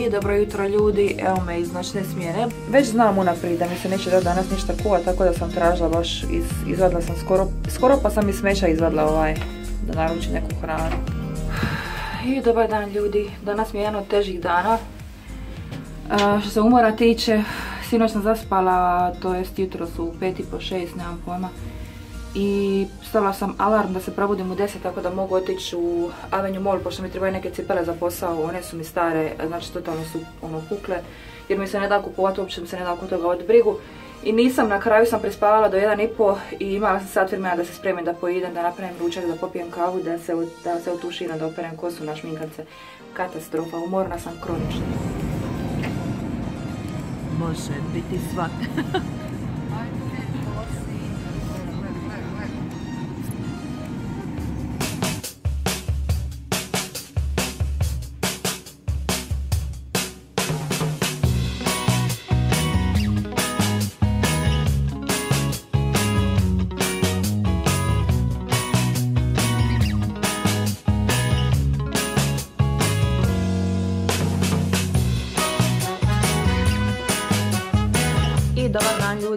I dobro jutro ljudi, evo me iz noćne smjene. Već znam unaprijed da mi se neće da danas ništa kuva, tako da sam tražila baš, iz, izvadila sam skoro, skoro pa sam iz smeća izvadila ovaj, da naručim neku hranu. I dobar dan ljudi, danas mi je jedan od težih dana. što se umora tiče, sinoć sam zaspala, to jest jutro su 5 i po 6, nemam pojma i stavila sam alarm da se probudim u 10 tako da mogu otići u Avenue Mall pošto mi trebaju neke cipele za posao, one su mi stare, znači totalno su ono pukle jer mi se ne da kupovati, uopće mi se ne da oko toga od brigu i nisam, na kraju sam prispavala do 1.30 i imala sam sat vremena da se spremim da poidem, da napravim ručak, da popijem kavu, da se, da se otuširam, da operem kosu na šminkance. Katastrofa, umorna sam kronično. Može biti svak.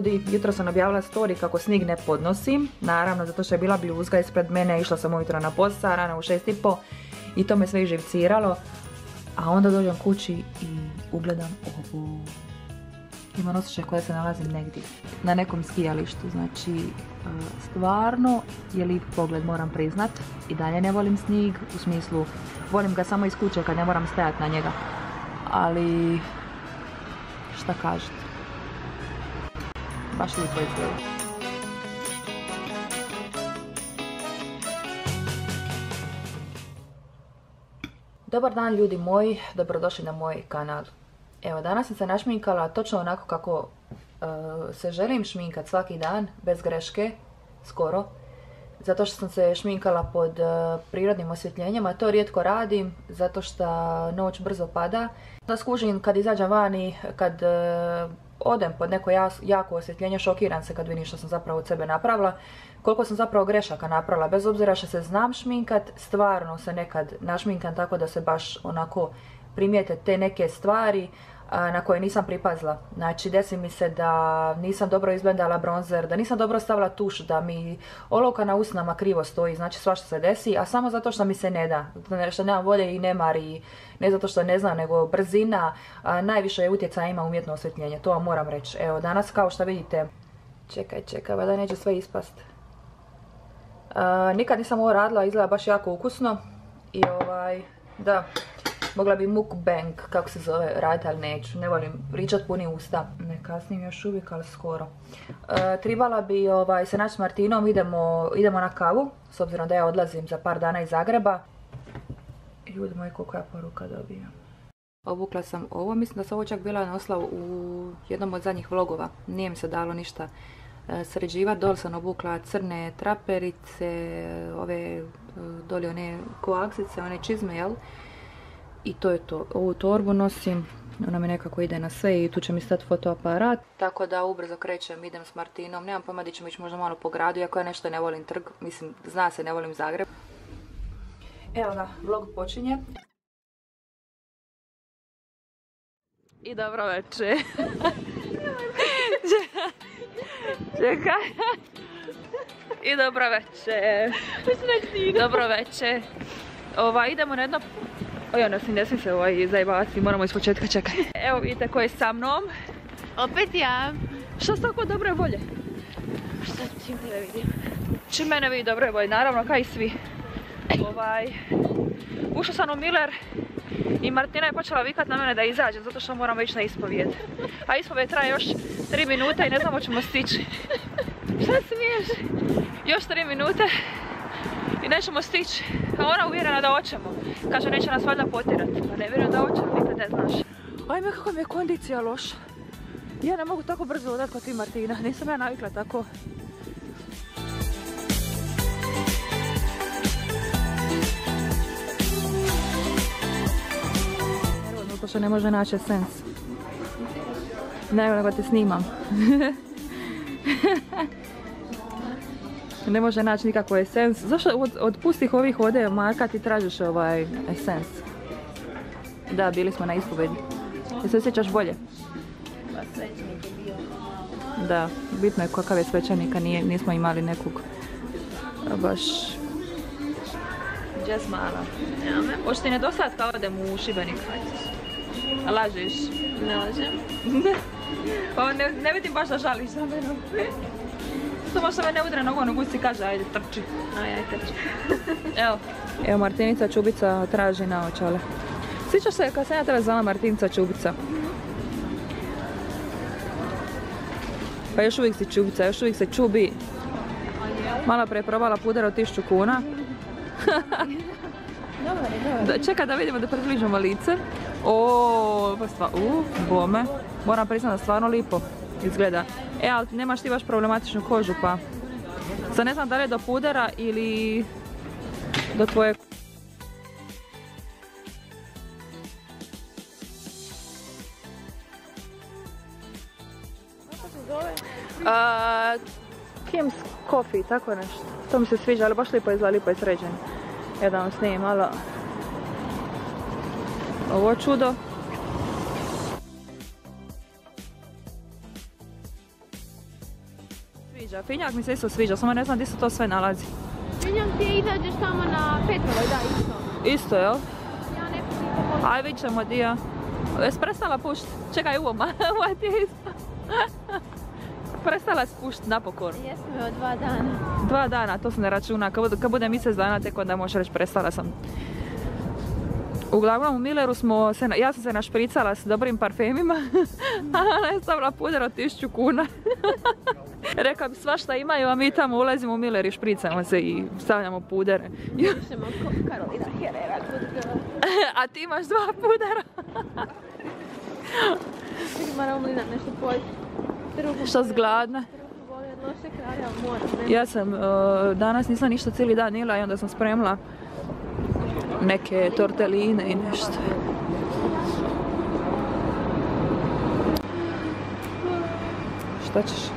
ljudi, jutro sam objavila story kako snig ne podnosim, naravno zato što je bila bluzga ispred mene, išla sam ujutro na posao, rana u šest i po i to me sve iživciralo, a onda dođem kući i ugledam ovo. Imam osjećaj koja se nalazim negdje, na nekom skijalištu, znači e, stvarno je lijep pogled, moram priznat. I dalje ne volim snig, u smislu volim ga samo iz kuće kad ne moram stajati na njega. Ali šta kažete? Baš lijepo izgleda. Dobar dan ljudi moji, dobrodošli na moj kanal. Evo danas sam se našminkala točno onako kako e, se želim šminkat svaki dan, bez greške, skoro. Zato što sam se šminkala pod e, prirodnim osvjetljenjem, a to rijetko radim, zato što noć brzo pada. Da skužim kad izađem vani, kad e, odem pod neko jako osvjetljenje, šokiram se kad vidim što sam zapravo od sebe napravila, koliko sam zapravo grešaka napravila, bez obzira što se znam šminkat, stvarno se nekad našminkam tako da se baš onako primijete te neke stvari, na koje nisam pripazila. Znači, desi mi se da nisam dobro izblendala bronzer, da nisam dobro stavila tuš, da mi olovka na usnama krivo stoji, znači svašta se desi, a samo zato što mi se ne da. Što nemam volje i nemar i ne zato što ne znam, nego brzina, najviše je utjecaja ima umjetno osvjetljenje, to vam moram reći. Evo, danas kao što vidite, čekaj, čekaj, da neće sve ispast. nikad nisam ovo radila, izgleda baš jako ukusno i ovaj, da, Mogla bi mukbang, kako se zove, raditi, ali neću. Ne volim pričat puni usta. Ne kasnim još uvijek, ali skoro. E, tribala bi ovaj, se naći s Martinom, idemo, na kavu, s obzirom da ja odlazim za par dana iz Zagreba. Ljudi moji, koliko ja poruka dobijam. Obukla sam ovo, mislim da sam ovo čak bila nosila u jednom od zadnjih vlogova. Nije mi se dalo ništa e, sređivati. Dol sam obukla crne traperice, ove e, dolje one koaksice, one čizme, jel? I to je to. Ovu torbu nosim, ona mi nekako ide na sve i tu će mi stati fotoaparat. Tako da ubrzo krećem, idem s Martinom. Nemam pojma di ćemo ići možda malo po gradu, iako ja nešto ne volim trg. Mislim, zna se, ne volim Zagreb. Evo ga, vlog počinje. I dobro večer. Čekaj. I dobro večer. Dobro večer. Ova, idemo na jedno Oj, ono ne se ovaj zajebavati, moramo iz početka čekati. Evo vidite ko je sa mnom. Opet ja. Što s tako dobre volje? Šta čim te vidim? Čim mene vidi dobre volje, naravno kaj i svi. Ovaj, ušao sam u Miller i Martina je počela vikat na mene da izađem zato što moramo ići na ispovijed. A ispovijed traje još 3 minuta i ne znamo ćemo stići. Šta smiješ? Još 3 minute i nećemo stići. A ona uvjerena da hoćemo. Kaže neće nas valjda potirati. Pa ne vjerujem da hoćemo, nikad ne znaš. Ajme kako mi je kondicija loša. Ja ne mogu tako brzo odat kod ti Martina. Nisam ja navikla tako. Zato što ne može naći sens. Nego nego te snimam. ne može naći nikakvu esens. Zašto od, od pustih ovih ode marka ti tražiš ovaj esens? Da, bili smo na ispovedi. Jel se osjećaš bolje? Pa svećenik je bio. Da, bitno je kakav je svećenik, a nije, nismo imali nekog baš jazz mala. Hoće ti nedostajati kao odem u Šibenik? Lažiš? Ne lažem. pa ne, ne vidim baš da žališ za menom. Samo što me ne udre nogom, nego si kaže ajde trči. Aj, aj, trči. Evo. Evo Martinica Čubica traži naočale. Sjećaš se kad sam ja tebe zvala Martinica Čubica? Pa još uvijek si Čubica, još uvijek se čubi. Malo pre je probala puder od 1000 kuna. Dobar je, dobar. Da, čekaj da vidimo da približimo lice. O, pa stva, u, bome. Moram priznati da stvarno lipo izgleda. E, ali nemaš ti baš problematičnu kožu, pa... Sad ne znam da li je do pudera ili do tvoje... A, Kim's Coffee, tako nešto. To mi se sviđa, ali baš lipo izgleda, lipo je sređen. Ja da vam snimim malo ovo čudo. Sviđa, finjak mi se isto sviđa, samo ne znam gdje se to sve nalazi. Sviđam ti je izađeš tamo na Petrovoj, da, isto. Isto, jel? Ja ne putim Aj, vidit ćemo di ja. Jes prestala pušt? Čekaj, uvo, ma, ovo ti je isto. Prestala si pušt napokon. Jesmo je od dva dana. Dva dana, to se ne računa. Kad bude mjesec dana, tek onda možeš reći prestala sam. Uglavnom u Milleru smo se, ja sam se našpricala s dobrim parfemima, a ona je stavila puder od 1000 kuna. Rekla bi svašta imaju, a mi tamo ulazimo u Miller i špricamo se i stavljamo pudere. A ti imaš dva pudera. Li nam nešto pojeti. Truhu Što si gladna? Truhu boli od loše kralja, ali moram. ne? Ja sam, e, danas nisam ništa cijeli dan jela i onda sam spremila neke torteline i nešto. Šta ćeš?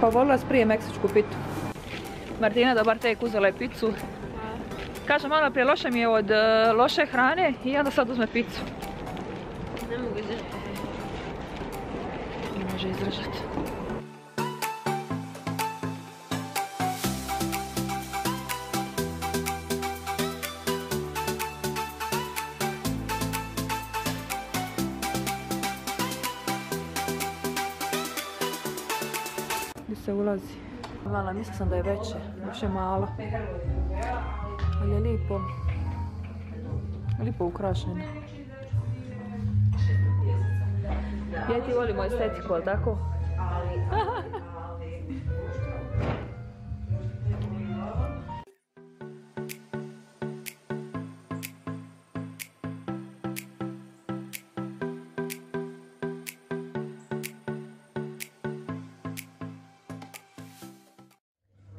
Pa volila si prije meksičku pitu. Martina dobar tek uzela je picu. Kaže malo prije loše mi je od e, loše hrane i onda sad uzme picu. Ne mogu izdržati. Ne može izdržati. Gdje se ulazi? Mala, mislila sam da je veće, je malo. Ali je lipo. Lipo ukrašeno. Ja ti volimo estetiku, ali tako?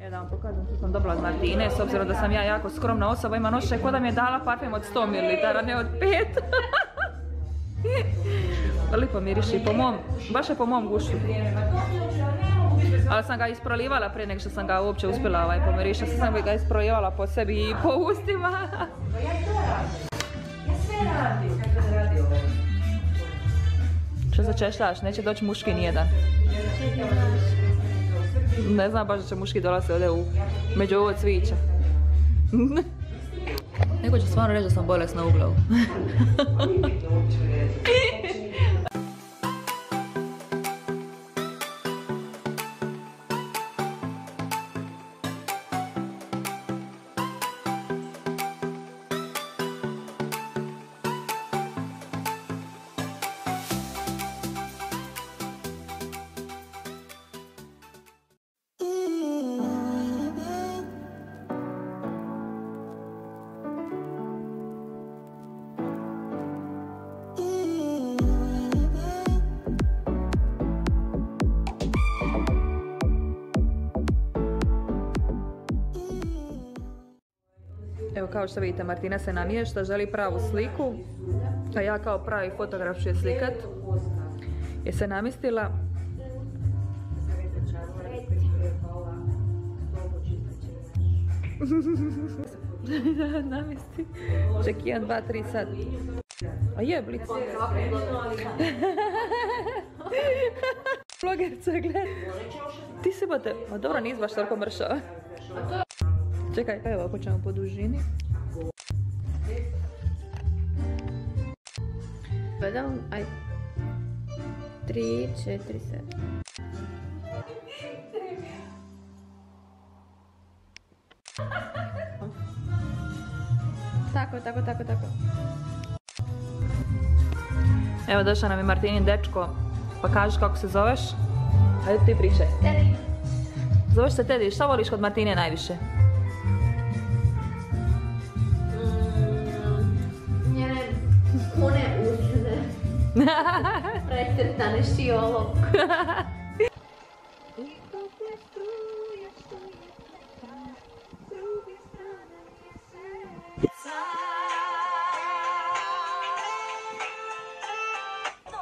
Evo da vam što sam dobila od Martine, s obzirom da sam ja jako skromna osoba, imam osjećaj ko da mi je dala parfem od 100 ml, ne od 5. Lipo miriši, po mom, baš je po mom gušu. Ali sam ga isprolivala prije nego što sam ga uopće uspjela ovaj pomirišati. Sad sam ga isprolivala po sebi i po ustima. Što se češljaš? Neće doći muški nijedan. Ne znam baš da će muški dolaze ovdje u među ovo cvića. Neko će stvarno reći da sam bolesna u glavu. kao što vidite Martina se namješta, želi pravu sliku, a ja kao pravi fotograf ću je slikat. Je se namistila. da namesti. Ček, dva, tri, sad. A je, blic. Vlogerca, gledaj. Ti se bate, ma dobro, nisi baš toliko mršava. Čekaj, evo, ako ćemo po dužini. Gledam, aj. Tri, četiri, sedam. Tako, tako, tako, tako. Evo došao nam je Martinin dečko, pa kažeš kako se zoveš? Ajde ti pričaj. Teddy. Zoveš se Teddy, šta voliš kod Martine najviše? Njene pune usne. Pretrtane šiolom.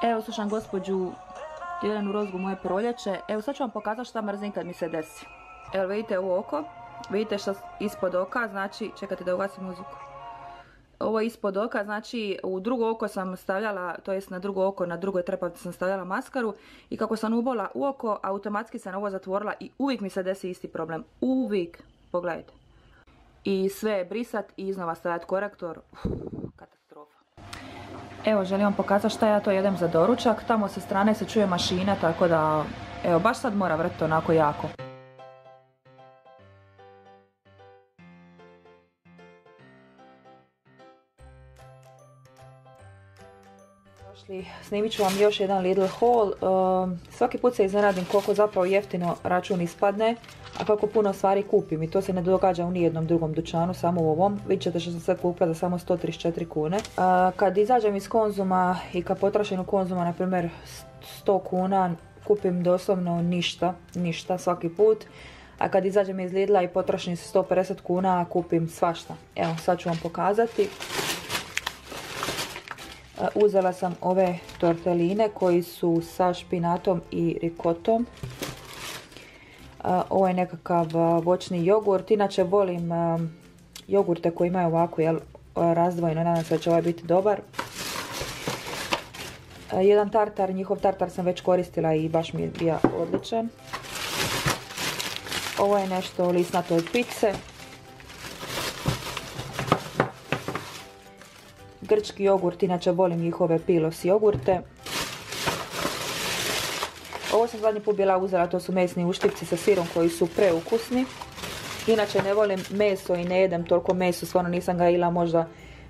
Evo slušam gospođu Jelenu Rozgu moje proljeće. Evo sad ću vam pokazati šta mrzim kad mi se desi. Evo vidite ovo oko, vidite što ispod oka, znači, čekajte da ugasim muziku. Ovo je ispod oka, znači u drugo oko sam stavljala, to jest na drugo oko, na drugoj trepavci sam stavljala maskaru i kako sam ubola u oko, automatski sam ovo zatvorila i uvijek mi se desi isti problem. Uvijek, pogledajte. I sve brisat i iznova stavljati korektor. Uf, katastrofa. Evo, želim vam pokazati šta ja to jedem za doručak. Tamo sa strane se čuje mašina, tako da, evo, baš sad mora vrti onako jako. Došli, snimit ću vam još jedan Lidl haul. Um, svaki put se iznenadim koliko zapravo jeftino račun ispadne, a kako puno stvari kupim i to se ne događa u nijednom drugom dućanu, samo u ovom. Vidjet ćete što sam sve kupila za samo 134 kune. Uh, kad izađem iz konzuma i kad potrošim u konzuma, na primjer 100 kuna, kupim doslovno ništa, ništa svaki put. A kad izađem iz Lidla i potrošim 150 kuna, kupim svašta. Evo, sad ću vam pokazati. Uzela sam ove torteline koji su sa špinatom i rikotom. Ovo je nekakav voćni jogurt. Inače volim jogurte koji imaju ovako jel, razdvojeno. Nadam se da će ovaj biti dobar. Jedan tartar, njihov tartar sam već koristila i baš mi je bio odličan. Ovo je nešto lisnato od pice. Grčki jogurt, inače volim njihove pilos jogurte. Ovo sam zadnji put bila uzela, to su mesni uštipci sa sirom koji su preukusni. Inače ne volim meso i ne jedem toliko meso, stvarno nisam ga ila možda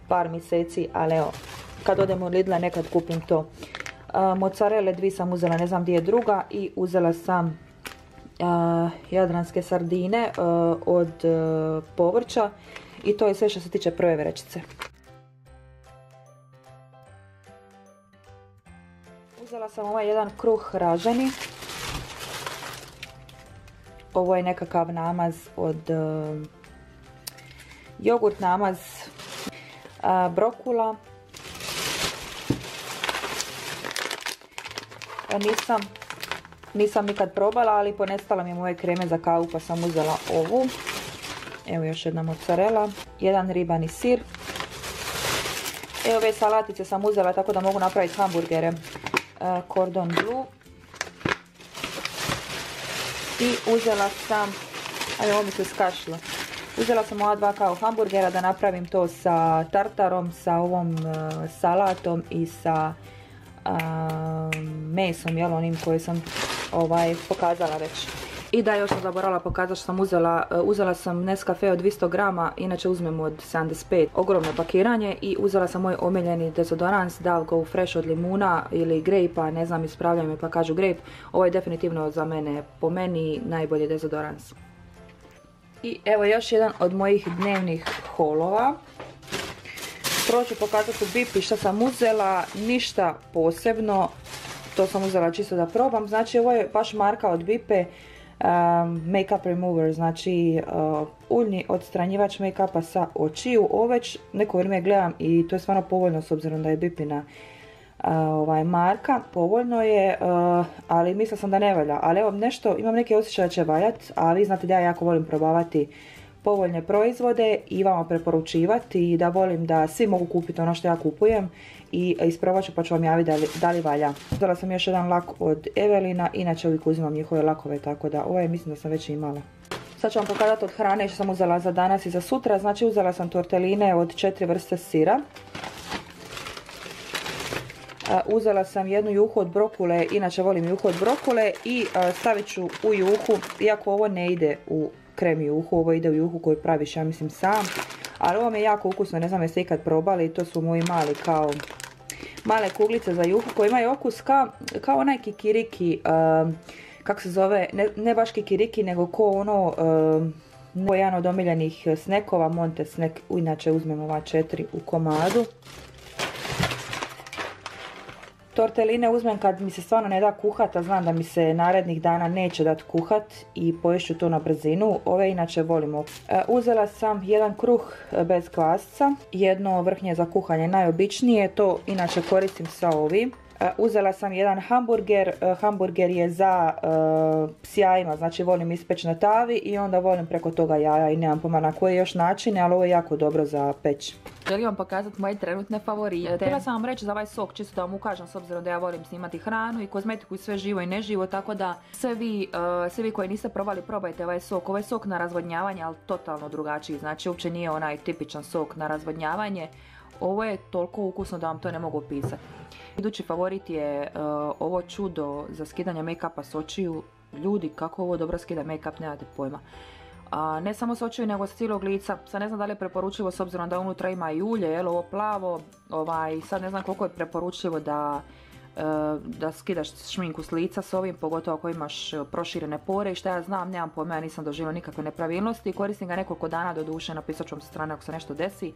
par mjeseci, ali evo, kad odem u Lidla nekad kupim to. Mozzarelle dvi sam uzela, ne znam gdje je druga i uzela sam uh, jadranske sardine od povrća i to je sve što se tiče prve vrećice. Uzela sam ovaj jedan kruh raženi. Ovo je nekakav namaz od uh, jogurt namaz uh, brokula. Nisam, nisam nikad probala, ali ponestala mi moje kreme za kavu pa sam uzela ovu. Evo još jedna mozzarella, jedan ribani sir. Evo ove salatice sam uzela tako da mogu napraviti hamburgere Cordon Bleu. I uzela sam, ajde ovo mi se skašlo. Uzela sam ova dva kao hamburgera da napravim to sa tartarom, sa ovom salatom i sa mesom, jel onim koje sam ovaj, pokazala već. I da, još sam zaboravila pokazati što sam uzela. Uzela sam Nescafe od 200 grama, inače uzmem od 75. Ogromno pakiranje i uzela sam moj omiljeni dezodorans Dalgo Fresh od limuna ili grape ne znam ispravljaju me pa kažu grape. Ovo je definitivno za mene, po meni, najbolji dezodorans. I evo još jedan od mojih dnevnih holova. Prvo ću pokazati u Bipi što sam uzela, ništa posebno. To sam uzela čisto da probam. Znači ovo je baš marka od Bipe make-up remover, znači uh, uljni odstranjivač make-upa sa očiju. Ovo već neko vrijeme gledam i to je stvarno povoljno s obzirom da je Bipina uh, ovaj, marka. Povoljno je, uh, ali mislila sam da ne valja. Ali evo nešto, imam neke osjećaje da će valjat, a vi znate da ja jako volim probavati povoljne proizvode i vama preporučivati i da volim da svi mogu kupiti ono što ja kupujem i isprobat ću pa ću vam javiti da li, valja. Uzela sam još jedan lak od Evelina, inače uvijek uzimam njihove lakove tako da ovaj mislim da sam već imala. Sad ću vam pokazati od hrane što sam uzela za danas i za sutra. Znači uzela sam torteline od četiri vrste sira. Uzela sam jednu juhu od brokule, inače volim juhu od brokule i stavit ću u juhu, iako ovo ne ide u krem juhu, ovo ide u juhu koju praviš ja mislim sam. Ali ovo mi je jako ukusno, ne znam jeste ikad probali, to su moji mali kao male kuglice za juhu koje imaju okus kao, onaj kikiriki, kako se zove, ne, baš kikiriki nego ko ono, um, jedan od omiljenih snekova, Monte snek, inače uzmem ova četiri u komadu. Torteline uzmem kad mi se stvarno ne da kuhat, a znam da mi se narednih dana neće dati kuhat i poješću to na brzinu. Ove inače volimo. E, uzela sam jedan kruh bez kvasca, jedno vrhnje za kuhanje najobičnije, to inače koristim sa ovim. E, uzela sam jedan hamburger, e, hamburger je za sjajima, znači volim ispeći na tavi i onda volim preko toga jaja i nemam pojma na koje još načine, ali ovo je jako dobro za peć. Želim vam pokazati moje trenutne favorite. Htjela sam vam reći za ovaj sok, čisto da vam ukažem s obzirom da ja volim snimati hranu i kozmetiku i sve živo i neživo, tako da sve vi, sve vi koji niste probali, probajte ovaj sok. Ovaj sok na razvodnjavanje, ali totalno drugačiji, znači uopće nije onaj tipičan sok na razvodnjavanje. Ovo je toliko ukusno da vam to ne mogu opisati. Idući favorit je uh, ovo čudo za skidanje make-upa s očiju. Ljudi, kako ovo dobro skida make-up, nemate pojma. A ne samo s očiju, nego s cijelog lica. Sad ne znam da li je preporučivo s obzirom da unutra ima i ulje, jel, ovo plavo. Ovaj, sad ne znam koliko je preporučivo da uh, da skidaš šminku s lica s ovim, pogotovo ako imaš proširene pore i šta ja znam, nemam pojma, ja nisam doživjela nikakve nepravilnosti, koristim ga nekoliko dana do duše, napisat ću vam sa strane ako se nešto desi.